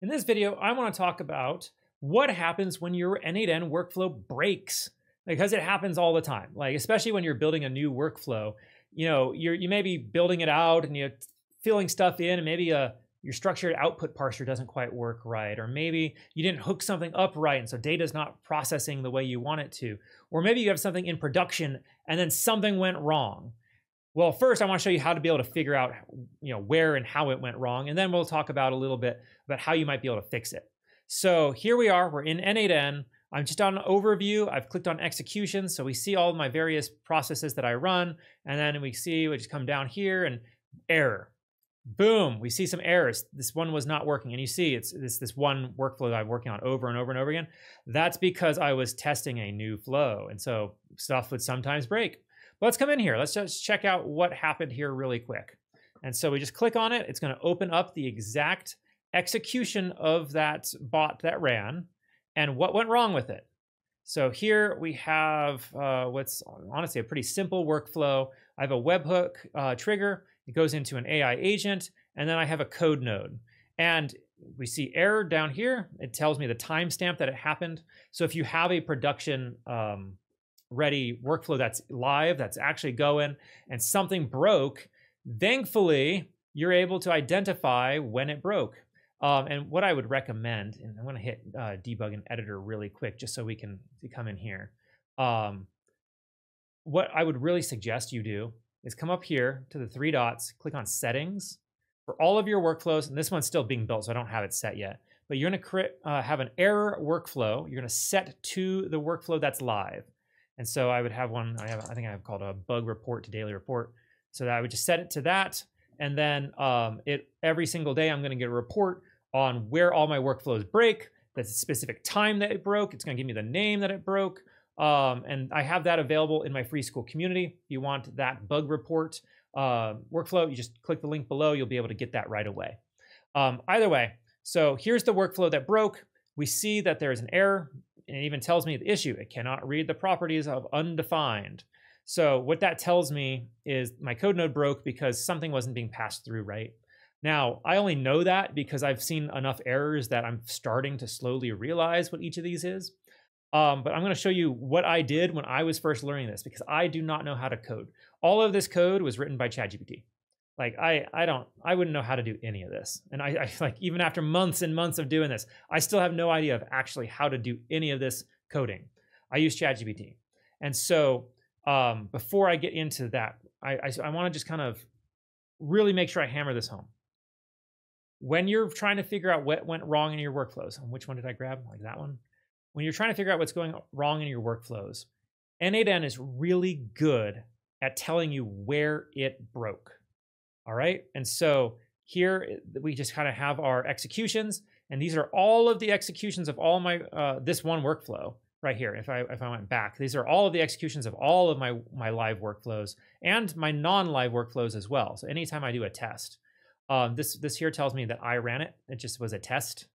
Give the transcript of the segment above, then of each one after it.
In this video, I want to talk about what happens when your N8N workflow breaks because it happens all the time. Like especially when you're building a new workflow, you know, you're you may be building it out and you're filling stuff in and maybe a your structured output parser doesn't quite work right or maybe you didn't hook something up right and so data is not processing the way you want it to or maybe you have something in production and then something went wrong well, first I want to show you how to be able to figure out, you know, where and how it went wrong, and then we'll talk about a little bit about how you might be able to fix it. So here we are, we're in N8N. I'm just on overview. I've clicked on execution, so we see all my various processes that I run, and then we see we just come down here and error. Boom, we see some errors. This one was not working, and you see it's this this one workflow that I'm working on over and over and over again. That's because I was testing a new flow, and so stuff would sometimes break let's come in here. Let's just check out what happened here really quick. And so we just click on it. It's going to open up the exact execution of that bot that ran and what went wrong with it. So here we have uh, what's honestly a pretty simple workflow. I have a webhook uh, trigger. It goes into an AI agent, and then I have a code node. And we see error down here. It tells me the timestamp that it happened. So if you have a production um, ready workflow that's live, that's actually going, and something broke, thankfully, you're able to identify when it broke. Um, and what I would recommend, and I'm going to hit uh, debug and editor really quick just so we can come in here. Um, what I would really suggest you do is come up here to the three dots, click on settings for all of your workflows. And this one's still being built, so I don't have it set yet. But you're going to uh, have an error workflow. You're going to set to the workflow that's live. And so I would have one, I have, I think I have called a bug report to daily report. So that I would just set it to that. And then um, it every single day I'm going to get a report on where all my workflows break, that's the specific time that it broke. It's going to give me the name that it broke. Um, and I have that available in my free Skool community. If you want that bug report uh, workflow, you just click the link below. You'll be able to get that right away. Um, either way, so here's the workflow that broke. We see that there is an error and it even tells me the issue. It cannot read the properties of undefined. So what that tells me is my code node broke because something wasn't being passed through right. Now, I only know that because I've seen enough errors that I'm starting to slowly realize what each of these is. Um, but I'm going to show you what I did when I was first learning this because I do not know how to code. All of this code was written by ChatGPT. Like I, I don't, I wouldn't know how to do any of this. And I, I like even after months and months of doing this, I still have no idea of actually how to do any of this coding. I use ChatGPT, and so um, before I get into that, I, I, I want to just kind of really make sure I hammer this home. When you're trying to figure out what went wrong in your workflows, and which one did I grab? Like that one. When you're trying to figure out what's going wrong in your workflows, N8N is really good at telling you where it broke. All right. And so here eh, we just kind of have our executions. And these are all of the executions of all my, uh, this one workflow right here. If I, if I went back, these are all of the executions of all of my, my live workflows and my non-live workflows as well. So anytime I do a test, um, this, this here tells me that I ran it. It just was a test.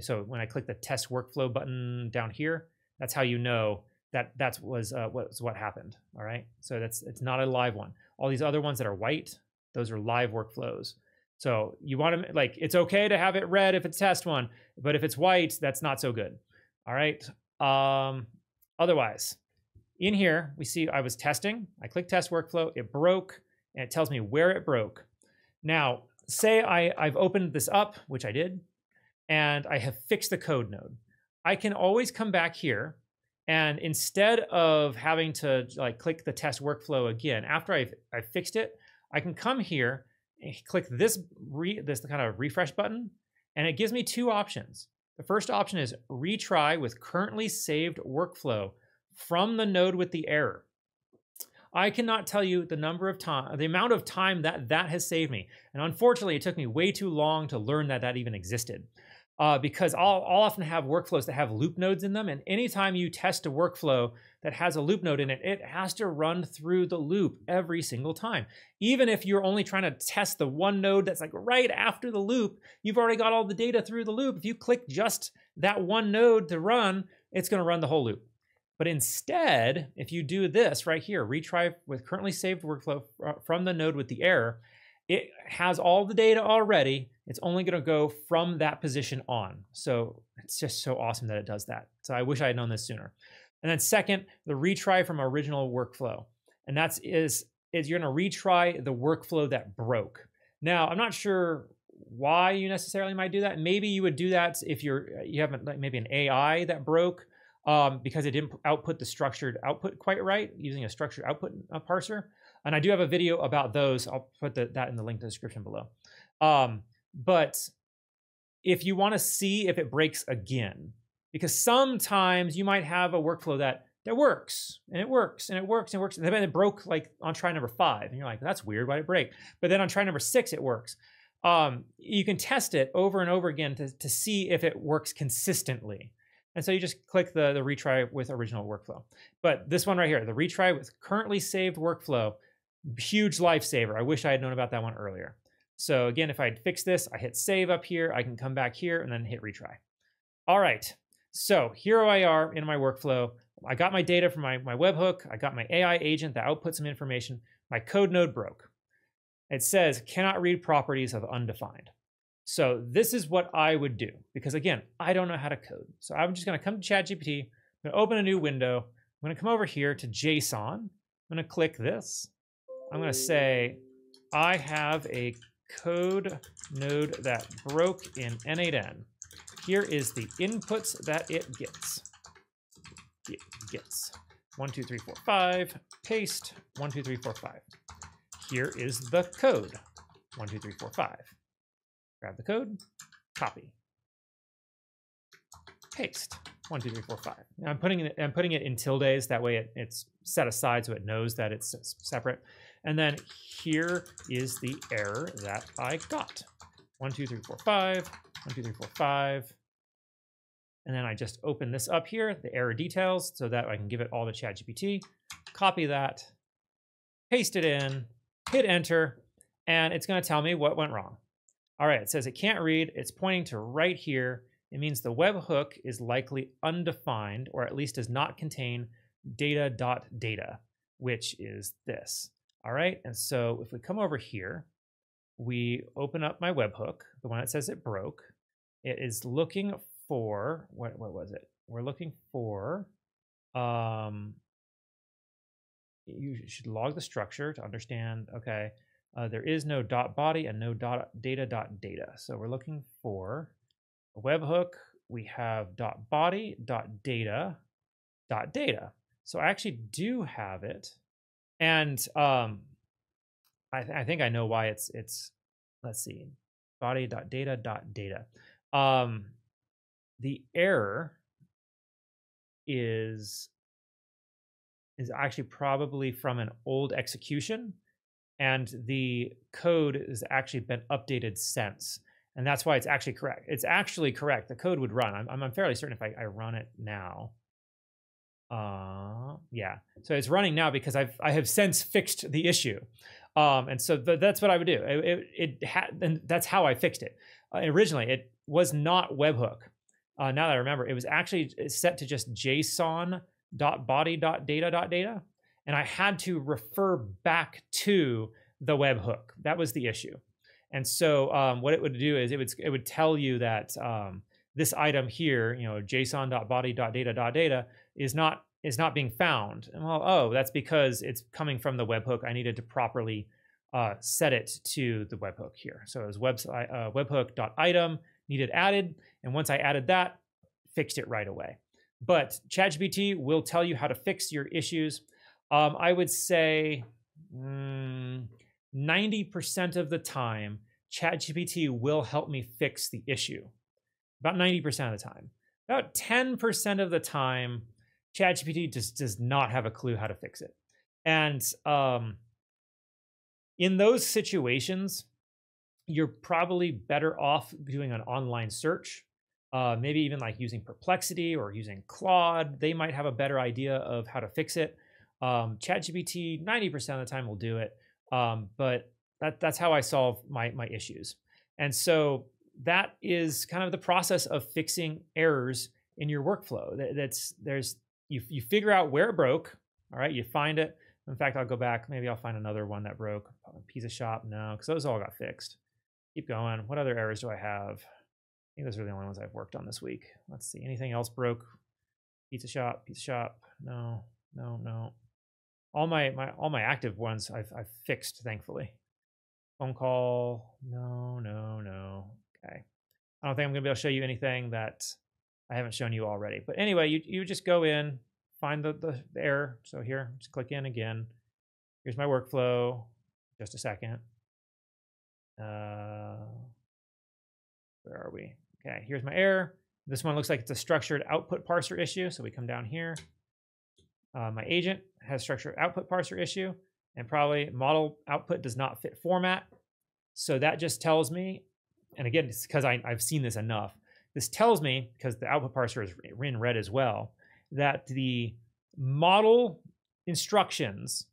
So when I click the test workflow button down here, that's how you know that that was uh, what happened. All right. So that's it's not a live one. All these other ones that are white, those are live workflows. So you want to like it's okay to have it red if it's test one, but if it's white, that's not so good. All right. Um, otherwise, in here we see I was testing. I click test workflow. It broke, and it tells me where it broke. Now, say I, I've opened this up, which I did, and I have fixed the code node. I can always come back here and instead of having to like click the test workflow again, after I've, I've fixed it, I can come here and click this re, this kind of refresh button, and it gives me two options. The first option is retry with currently saved workflow from the node with the error. I cannot tell you the number of time, the amount of time that that has saved me. And unfortunately, it took me way too long to learn that that even existed uh, because I'll, I'll often have workflows that have loop nodes in them. And anytime you test a workflow that has a loop node in it, it has to run through the loop every single time. Even if you're only trying to test the one node that's like right after the loop, you've already got all the data through the loop. If you click just that one node to run, it's going to run the whole loop. But instead, if you do this right here, retry with currently saved workflow from the node with the error, it has all the data already. It's only going to go from that position on. So it's just so awesome that it does that. So I wish I had known this sooner. And then second, the retry from original workflow. And that's is is you're going to retry the workflow that broke. Now, I'm not sure why you necessarily might do that. Maybe you would do that if you're you have like maybe an AI that broke um, because it didn't output the structured output quite right using a structured output uh, parser. And I do have a video about those. I'll put the, that in the link to the description below. Um, but if you want to see if it breaks again, because sometimes you might have a workflow that that works and it works and it works and it works. And then it broke like on try number five, and you're like, that's weird. Why did it break? But then on try number six, it works. Um, you can test it over and over again to, to see if it works consistently. And so you just click the, the retry with original workflow. But this one right here, the retry with currently saved workflow, huge lifesaver. I wish I had known about that one earlier. So again, if I fix this, I hit save up here, I can come back here and then hit retry. All right, so here I are in my workflow. I got my data from my, my webhook. I got my AI agent that output some information. My code node broke. It says cannot read properties of undefined. So this is what I would do because again, I don't know how to code. So I'm just going to come to ChatGPT. I'm going to open a new window. I'm going to come over here to JSON. I'm going to click this. I'm going to say, I have a code node that broke in N8N. Here is the inputs that it gets. It gets one, two, three, four, five, paste, one, two, three, four, five. Here is the code, one, two, three, four, five. Grab the code, copy, paste, one, two, three, four, five. Now I'm putting it, I'm putting it in tildes, that way it, it's set aside so it knows that it's separate. And then here is the error that I got. One, two, three, four, five, one, two, three, four, five. And then I just open this up here, the error details, so that I can give it all to ChatGPT, copy that, paste it in, hit enter, and it's gonna tell me what went wrong. All right, it says it can't read, it's pointing to right here. It means the webhook is likely undefined, or at least does not contain data.data, .data, which is this. All right, and so if we come over here, we open up my webhook, the one that says it broke. It is looking for, what, what was it? We're looking for, um, you should log the structure to understand, okay, uh, there is no dot body and no dot data dot data. So we're looking for a webhook. We have dot body dot data dot data. So I actually do have it. And um, I, th I think I know why it's it's let's see body dot data dot data. Um, the error is is actually probably from an old execution and the code has actually been updated since and that's why it's actually correct it's actually correct the code would run i'm, I'm fairly certain if I, I run it now uh, yeah. So it's running now because I've I have since fixed the issue, um, and so th- that's what I would do. It, it, it had, and that's how I fixed it. Uh, originally, it was not webhook. Uh, now that I remember, it was actually set to just JSON dot body dot data dot data, and I had to refer back to the webhook. That was the issue. And so um, what it would do is it would it would tell you that um, this item here, you know, JSON.body.data.data is not is not being found. And well, oh, that's because it's coming from the webhook. I needed to properly uh, set it to the webhook here. So it was web, uh, webhook.item needed added. And once I added that, fixed it right away. But ChatGPT will tell you how to fix your issues. Um, I would say 90% mm, of the time, ChatGPT will help me fix the issue. About 90% of the time. About 10% of the time, ChatGPT just does not have a clue how to fix it. And um, in those situations, you're probably better off doing an online search, uh, maybe even like using Perplexity or using Claude. They might have a better idea of how to fix it. Um, ChatGPT, 90% of the time will do it, um, but that, that's how I solve my, my issues. And so that is kind of the process of fixing errors in your workflow. That's there's you you figure out where it broke. All right, you find it. In fact, I'll go back. Maybe I'll find another one that broke. Pizza shop, no, because those all got fixed. Keep going. What other errors do I have? I think those are the only ones I've worked on this week. Let's see. Anything else broke? Pizza shop, pizza shop. No, no, no. All my my all my active ones I've I've fixed, thankfully. Phone call. No, no, no. Okay. I don't think I'm gonna be able to show you anything that I haven't shown you already. But anyway, you you just go in, find the, the, the error. So here, just click in again. Here's my workflow. Just a second. Uh, where are we? Okay, here's my error. This one looks like it's a structured output parser issue. So we come down here. Uh, my agent has structured output parser issue and probably model output does not fit format. So that just tells me, and again, it's because I've seen this enough. This tells me, because the output parser is in red as well, that the model instructions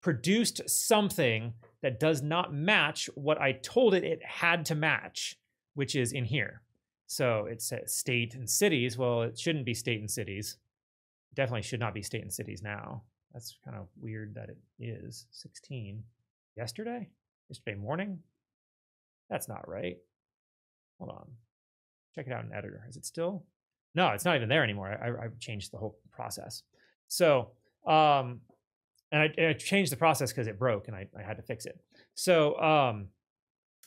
produced something that does not match what I told it it had to match, which is in here. So it says state and cities. Well, it shouldn't be state and cities. Definitely should not be state and cities now. That's kind of weird that it is 16. Yesterday? Yesterday morning? That's not right. Hold on. Check it out in editor. Is it still? No, it's not even there anymore. I, I changed the whole process. So, um, and I, I changed the process because it broke and I, I had to fix it. So um,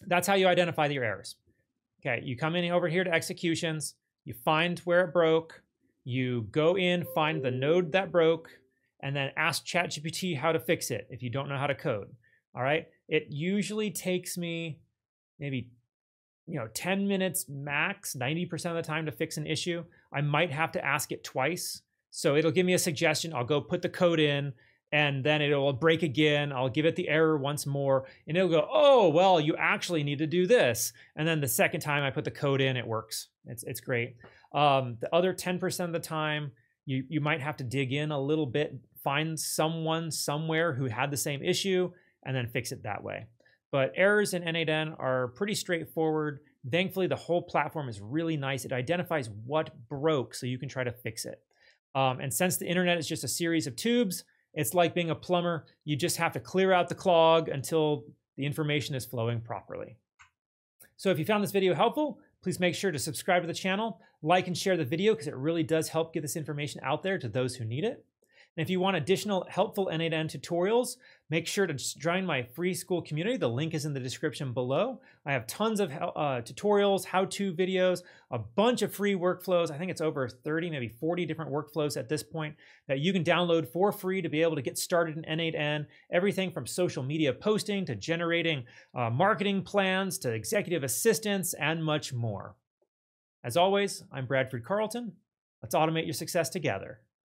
that's how you identify your errors. Okay, you come in over here to executions, you find where it broke, you go in, find the node that broke, and then ask ChatGPT how to fix it if you don't know how to code. All right, it usually takes me maybe you know 10 minutes max 90% of the time to fix an issue. I might have to ask it twice. So it'll give me a suggestion. I'll go put the code in and then it'll break again. I'll give it the error once more and it'll go oh well you actually need to do this. And then the second time i put the code in it works. It's, it's great um, the other 10% of the time you, you might have to dig in a little bit find someone somewhere who had the same issue and then fix it that way but errors in N8N are pretty straightforward. Thankfully, the whole platform is really nice. It identifies what broke so you can try to fix it. Um, and since the internet is just a series of tubes, it's like being a plumber. You just have to clear out the clog until the information is flowing properly. So if you found this video helpful, please make sure to subscribe to the channel, like and share the video because it really does help get this information out there to those who need it. And if you want additional helpful N8N tutorials, make sure to join my free Skool community. The link is in the description below. I have tons of uh, tutorials, how-to videos, a bunch of free workflows. I think it's over 30, maybe 40 different workflows at this point that you can download for free to be able to get started in N8N. Everything from social media posting to generating uh, marketing plans to executive assistants and much more. As always, I'm Bradford Carlton. Let's automate your success together.